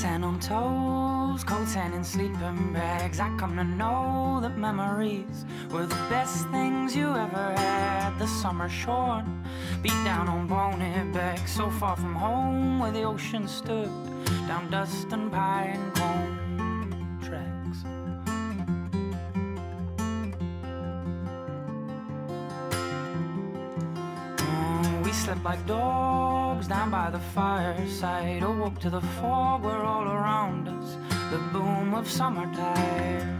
tan on toes, cold tan in sleeping bags. I come to know that memories were the best things you ever had. The summer shorn, beat down on Boney Beck, so far from home where the ocean stood, down dust and pine cone tracks. Mm, we slept like dogs down by the fireside. Awoke to the fog where all around us the boom of summertime.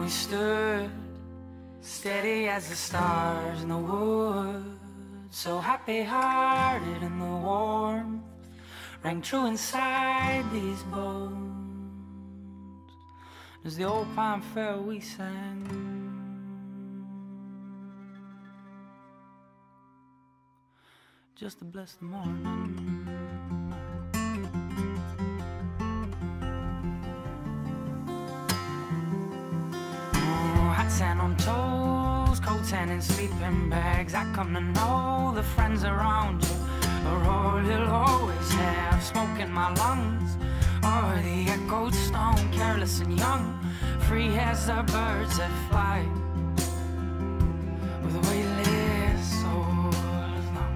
We stood steady as the stars in the woods, so happy hearted in the warmth rang true inside these bones as the old pine fell we sang. Just to bless the morning. Hot sand on toes, cold tan in sleeping bags. I come to know the friends around you are all you'll always have. Smoke in my lungs, or the echoed stone, careless and young, free as the birds that fly. With weightless souls long.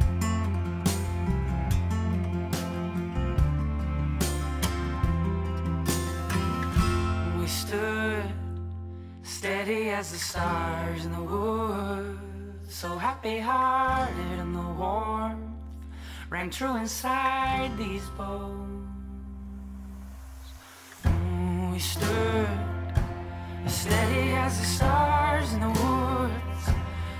We stood steady as the stars in the woods, so happy hearted in the warmth rang true inside these bones. We stood as steady as the stars in the woods,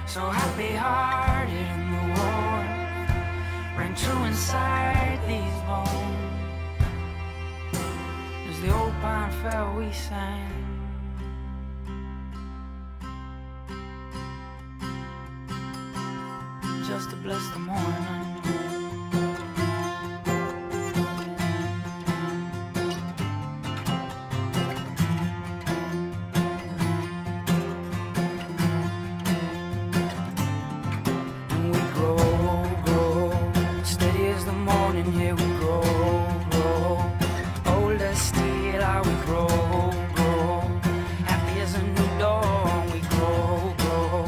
so happy hearted in the warmth rang true inside these bones. As the old pine fell, we sang. Just to bless the morning. here we grow, grow. Older still, I we grow, grow. Happy as a new dawn, we grow, grow.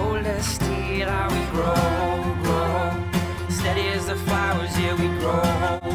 Older still, I we grow, grow. Steady as the flowers, yeah, we grow.